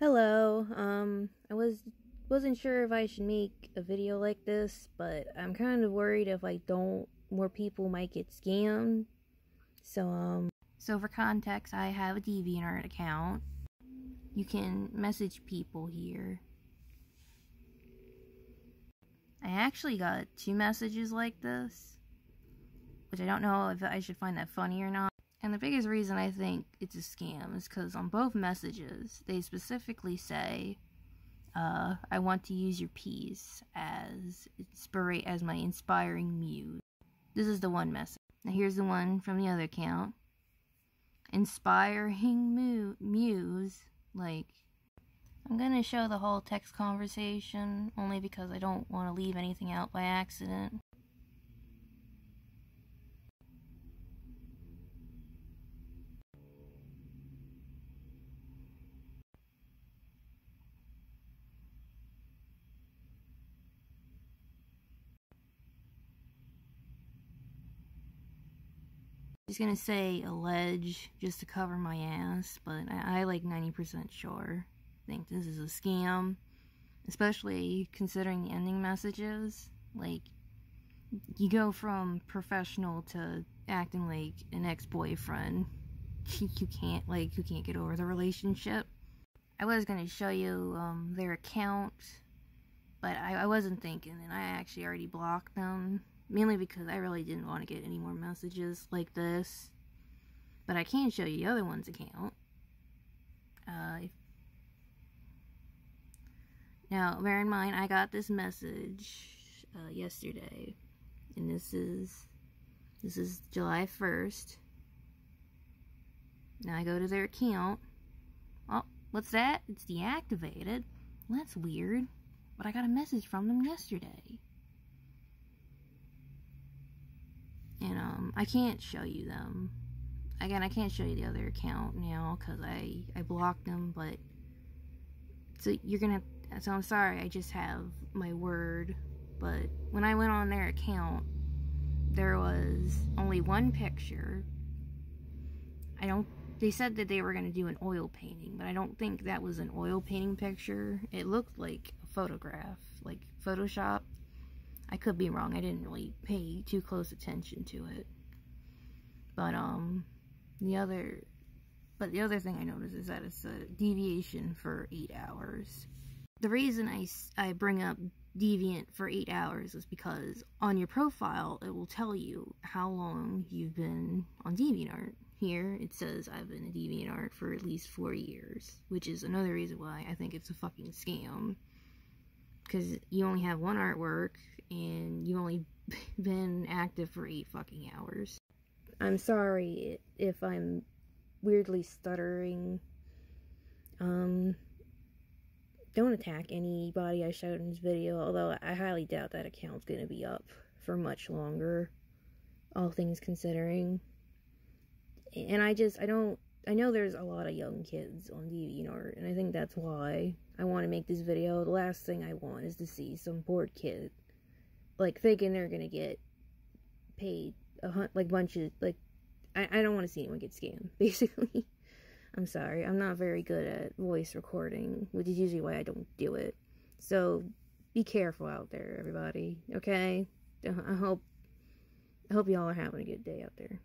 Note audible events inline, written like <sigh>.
Hello. Um, I was wasn't sure if I should make a video like this, but I'm kind of worried if I don't, more people might get scammed. So, um, so for context, I have a DeviantArt account. You can message people here. I actually got two messages like this, which I don't know if I should find that funny or not. And the biggest reason I think it's a scam is because on both messages, they specifically say, uh, I want to use your piece as inspira- as my inspiring muse. This is the one message. Now here's the one from the other account. Inspiring mu- muse. Like, I'm gonna show the whole text conversation only because I don't want to leave anything out by accident. He's gonna say allege just to cover my ass, but I, I like 90% sure think this is a scam, especially considering the ending messages. Like, you go from professional to acting like an ex-boyfriend. <laughs> You can't, like, you can't get over the relationship. I was gonna show you um, their account, but I, I wasn't thinking, and I actually already blocked them mainly because I really didn't want to get any more messages like this. But I can show you the other one's account. Uh, now, bear in mind, I got this message uh, yesterday, and this is this is July 1st. Now I go to their account. Oh, what's that? It's deactivated. Well, that's weird. But I got a message from them yesterday. And um, I can't show you them. Again, I can't show you the other account now because I I blocked them. But so you're gonna. So I'm sorry. I just have my word. But when I went on their account, there was only one picture. I don't. They said that they were gonna do an oil painting, but I don't think that was an oil painting picture. It looked like a photograph, like Photoshop I could be wrong. I didn't really pay too close attention to it. But, um, the other, but the other thing I noticed is that it's a deviation for eight hours. The reason I, I bring up deviant for eight hours is because on your profile, it will tell you how long you've been on DeviantArt. Here, it says I've been a DeviantArt for at least four years, which is another reason why I think it's a fucking scam. Because you only have one artwork, and you've only <laughs> been active for eight fucking hours. I'm sorry if I'm weirdly stuttering. Um, don't attack anybody I showed in this video, although I highly doubt that account's gonna be up for much longer, all things considering. And I just, I don't, I know there's a lot of young kids on DeviantArt, and I think that's why I want to make this video. The last thing I want is to see some bored kid like thinking they're gonna get paid a hunt like bunches like I, I don't want to see anyone get scammed <laughs> basically. I'm sorry i'm not very good at voice recording which is usually why i don't do it. So be careful out there everybody okay? I hope i hope y'all are having a good day out there